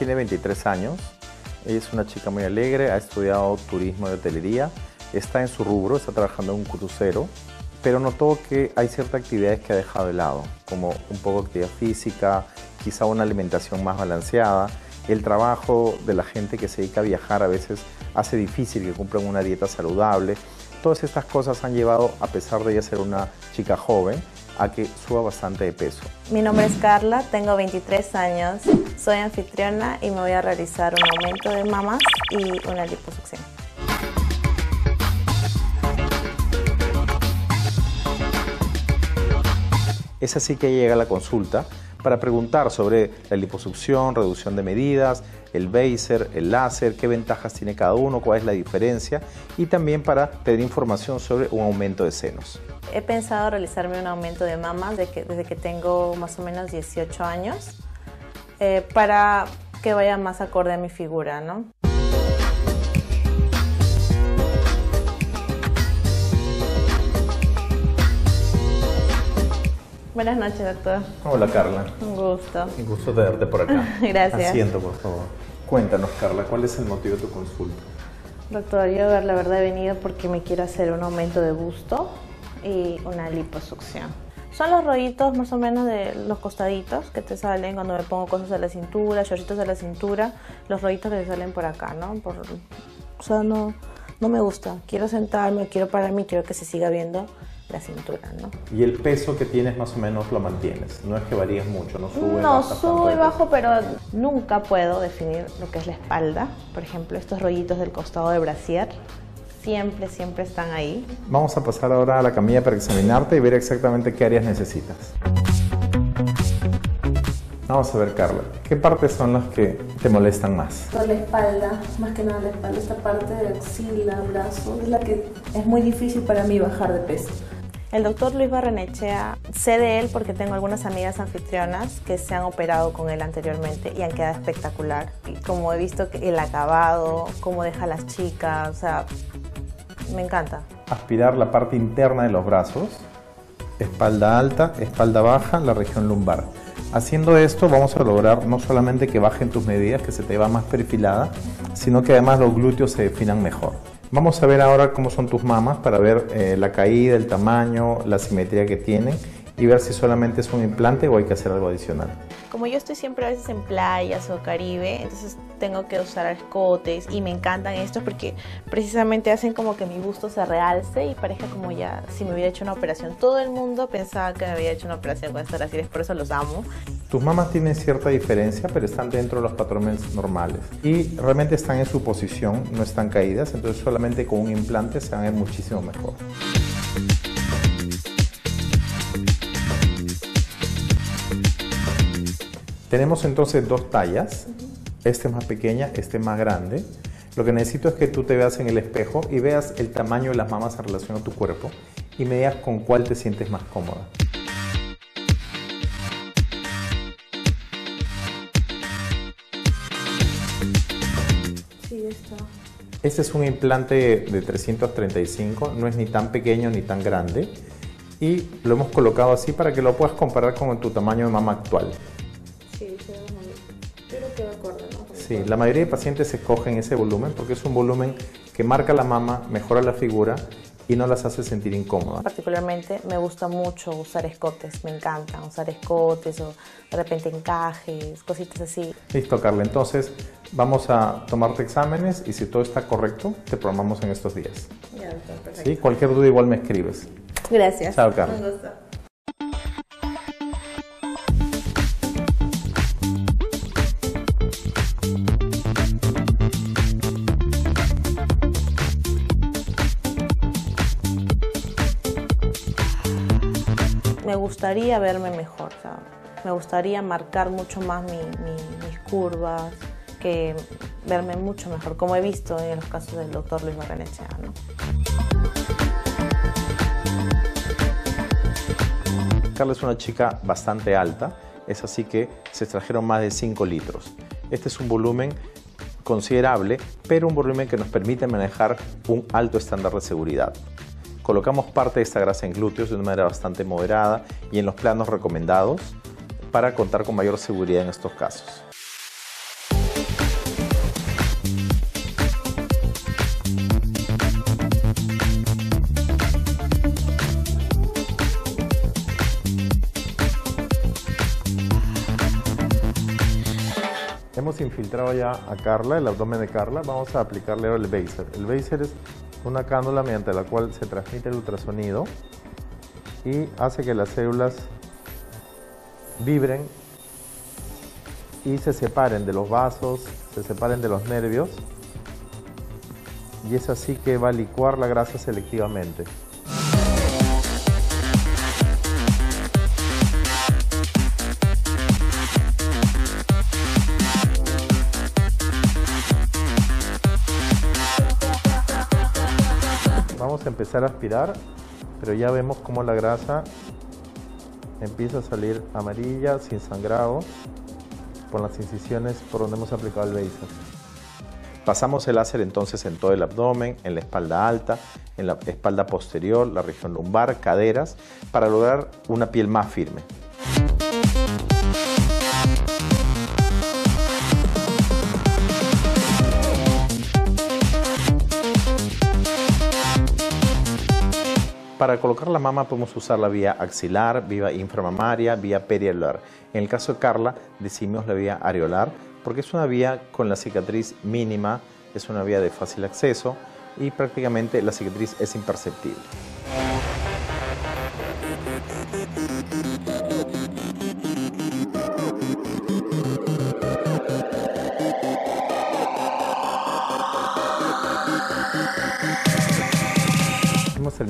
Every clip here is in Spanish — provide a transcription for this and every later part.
Tiene 23 años, es una chica muy alegre, ha estudiado turismo y hotelería, está en su rubro, está trabajando en un crucero, pero notó que hay ciertas actividades que ha dejado de lado, como un poco de actividad física, quizá una alimentación más balanceada. El trabajo de la gente que se dedica a viajar a veces hace difícil que cumplan una dieta saludable. Todas estas cosas han llevado, a pesar de ella ser una chica joven, a que suba bastante de peso. Mi nombre es Carla, tengo 23 años, soy anfitriona y me voy a realizar un aumento de mamas y una liposucción. Es así que llega a la consulta para preguntar sobre la liposucción, reducción de medidas, el Baser, el láser, qué ventajas tiene cada uno, cuál es la diferencia y también para pedir información sobre un aumento de senos. He pensado realizarme un aumento de mamas desde que, tengo más o menos 18 años eh, para que vaya más acorde a mi figura, ¿no? Buenas noches, doctor. Hola, Carla. Un gusto. Un gusto de verte por acá. Gracias. Asiento, por favor. Cuéntanos, Carla, ¿cuál es el motivo de tu consulta? Doctor, yo la verdad he venido porque me quiero hacer un aumento de busto y una liposucción. Son los rollitos más o menos de los costaditos que te salen cuando me pongo cosas a la cintura, shortitos a la cintura, los rollitos que te salen por acá, ¿no? Por, o sea, no, no me gusta. Quiero sentarme, quiero pararme y quiero que se siga viendo la cintura, ¿no? Y el peso que tienes más o menos lo mantienes, no es que varíes mucho, no sube. No, de y bajo, pero nunca puedo definir lo que es la espalda. Por ejemplo, estos rollitos del costado de brasier siempre, siempre están ahí. Vamos a pasar ahora a la camilla para examinarte y ver exactamente qué áreas necesitas. Vamos a ver, Carla, ¿qué partes son las que te molestan más? Toda la espalda, más que nada la espalda, esta parte de axila, brazo, es la que es muy difícil para mí bajar de peso. El doctor Luis Barrenechea, sé de él porque tengo algunas amigas anfitrionas que se han operado con él anteriormente y han quedado espectacular. Como he visto el acabado, cómo deja las chicas, o sea, me encanta. Aspirar la parte interna de los brazos, espalda alta, espalda baja, la región lumbar. Haciendo esto vamos a lograr no solamente que bajen tus medidas, que se te va más perfilada, sino que además los glúteos se definan mejor. Vamos a ver ahora cómo son tus mamas para ver eh, la caída, el tamaño, la simetría que tienen y ver si solamente es un implante o hay que hacer algo adicional. Como yo estoy siempre a veces en playas o Caribe, entonces tengo que usar escotes y me encantan estos porque precisamente hacen como que mi busto se realce y parezca como ya si me hubiera hecho una operación. Todo el mundo pensaba que me había hecho una operación con estos brasiles, por eso los amo. Tus mamas tienen cierta diferencia, pero están dentro de los patrones normales y realmente están en su posición, no están caídas, entonces solamente con un implante se van a ver muchísimo mejor. Tenemos entonces dos tallas, esta es más pequeña, este es más grande. Lo que necesito es que tú te veas en el espejo y veas el tamaño de las mamas en relación a tu cuerpo y me digas con cuál te sientes más cómoda. Sí, está. Este es un implante de 335, no es ni tan pequeño ni tan grande y lo hemos colocado así para que lo puedas comparar con tu tamaño de mama actual. Sí. Creo que ¿no? Sí, la mayoría de pacientes escogen ese volumen porque es un volumen que marca la mama, mejora la figura y no las hace sentir incómodas. Particularmente me gusta mucho usar escotes, me encantan usar escotes o de repente encajes, cositas así. Listo, Carla. Entonces vamos a tomarte exámenes y si todo está correcto, te programamos en estos días. Ya, doctor, perfecto. ¿Sí? Cualquier duda igual me escribes. Gracias. Chao, Carla. Un gusto. Gustaría verme mejor, me gustaría marcar mucho más mi- mi- mis curvas, que verme mucho mejor, como he visto en los casos del doctor Luis Barrenechea, ¿no? Carla es una chica bastante alta, es así que se extrajeron más de 5 litros. Este es un volumen considerable, pero un volumen que nos permite manejar un alto estándar de seguridad. Colocamos parte de esta grasa en glúteos de una manera bastante moderada y en los planos recomendados para contar con mayor seguridad en estos casos. Hemos infiltrado ya a Carla, el abdomen de Carla, vamos a aplicarle ahora el baser. El baser es una cánula mediante la cual se transmite el ultrasonido y hace que las células vibren y se separen de los vasos, se separen de los nervios y es así que va a licuar la grasa selectivamente. Empezar a aspirar, pero ya vemos cómo la grasa empieza a salir amarilla, sin sangrado, por las incisiones por donde hemos aplicado el laser. Pasamos el láser entonces en todo el abdomen, en la espalda alta, en la espalda posterior, la región lumbar, caderas, para lograr una piel más firme. Para colocar la mama podemos usar la vía axilar, vía inframamaria, vía perianular. En el caso de Carla decimos la vía areolar porque es una vía con la cicatriz mínima, es una vía de fácil acceso y prácticamente la cicatriz es imperceptible.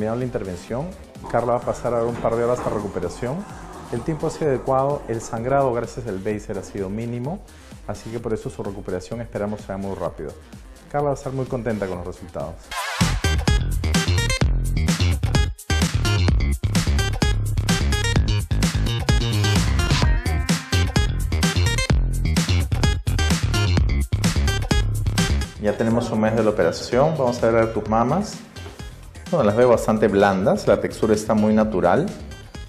Terminado la intervención. Carla va a pasar ahora un par de horas a recuperación. El tiempo ha sido adecuado, el sangrado gracias al Baser ha sido mínimo, así que por eso su recuperación esperamos sea muy rápido. Carla va a estar muy contenta con los resultados. Ya tenemos un mes de la operación, vamos a ver tus mamas. Bueno, las veo bastante blandas, la textura está muy natural.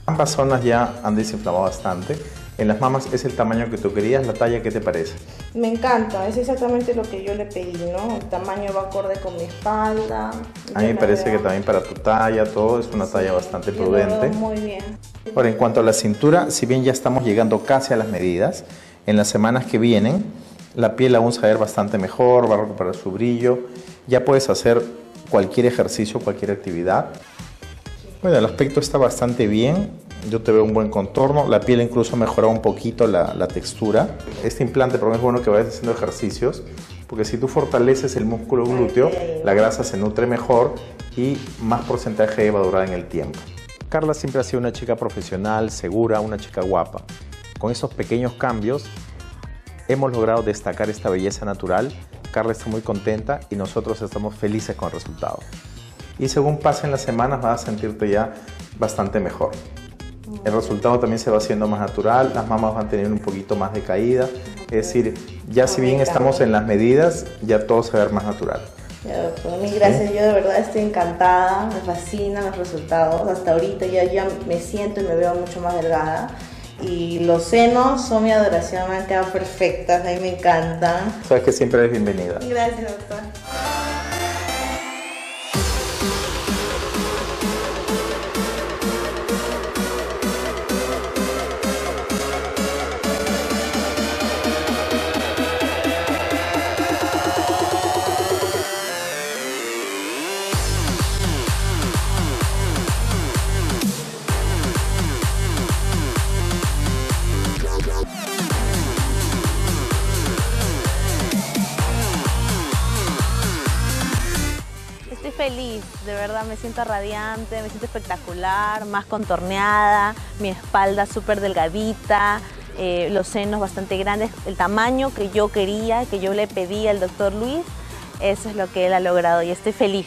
Ambas zonas ya han desinflamado bastante. En las mamas es el tamaño que tú querías, la talla, ¿qué te parece? Me encanta, es exactamente lo que yo le pedí, ¿no? El tamaño va acorde con mi espalda. A mí me parece que también para tu talla, todo es una talla bastante prudente. Muy bien. Ahora, en cuanto a la cintura, si bien ya estamos llegando casi a las medidas, en las semanas que vienen, la piel aún se va a ver bastante mejor, va a recuperar su brillo. Ya puedes hacer cualquier ejercicio, cualquier actividad. Bueno, el aspecto está bastante bien. Yo te veo un buen contorno. La piel incluso mejora un poquito la, la textura. Este implante, por es bueno que vayas haciendo ejercicios, porque si tú fortaleces el músculo glúteo, la grasa se nutre mejor y más porcentaje va a durar en el tiempo. Carla siempre ha sido una chica profesional, segura, una chica guapa. Con esos pequeños cambios hemos logrado destacar esta belleza natural Carla está muy contenta y nosotros estamos felices con el resultado. Y según pasen las semanas vas a sentirte ya bastante mejor. El resultado también se va haciendo más natural, las mamas van a tener un poquito más de caída. Es decir, ya si bien estamos en las medidas, ya todo se va a ver más natural. Doctor, mil gracias. Yo de verdad estoy encantada, me fascinan los resultados. Hasta ahorita ya, ya me siento y me veo mucho más delgada y los senos son mi adoración, me han quedado perfectas, a mí me encantan. Sabes que siempre eres bienvenida. Gracias, doctor. Feliz, de verdad me siento radiante, me siento espectacular, más contorneada, mi espalda súper delgadita, eh, los senos bastante grandes, el tamaño que yo quería, que yo le pedí al doctor Luis, eso es lo que él ha logrado y estoy feliz.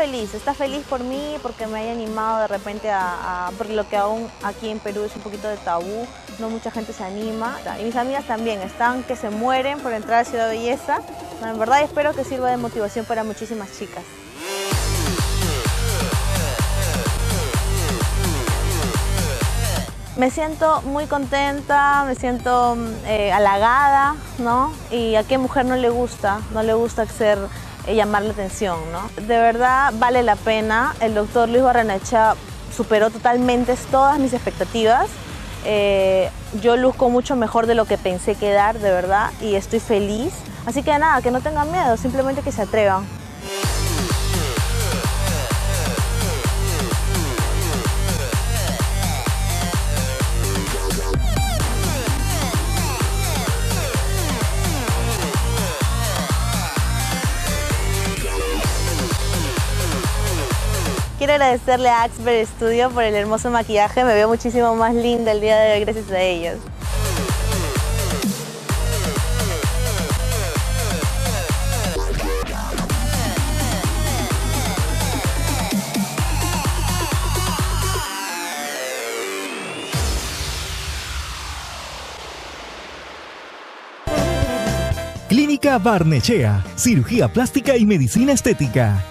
Feliz, está feliz por mí, porque me haya animado de repente a, a porque lo que aún aquí en Perú es un poquito de tabú, no mucha gente se anima. Y mis amigas también están que se mueren por entrar a Ciudad Belleza. En verdad espero que sirva de motivación para muchísimas chicas. Me siento muy contenta, me siento eh, halagada, ¿no? Y a qué mujer no le gusta, no le gusta ser, llamar la atención, ¿no? De verdad vale la pena. El doctor Luis Barrenecha superó totalmente todas mis expectativas. Eh, yo luzco mucho mejor de lo que pensé quedar, de verdad, y estoy feliz. Así que nada, que no tengan miedo, simplemente que se atrevan. Agradecerle a Axberg Studio por el hermoso maquillaje. Me veo muchísimo más linda el día de hoy gracias a ellos. Clínica Barnechea, cirugía plástica y medicina estética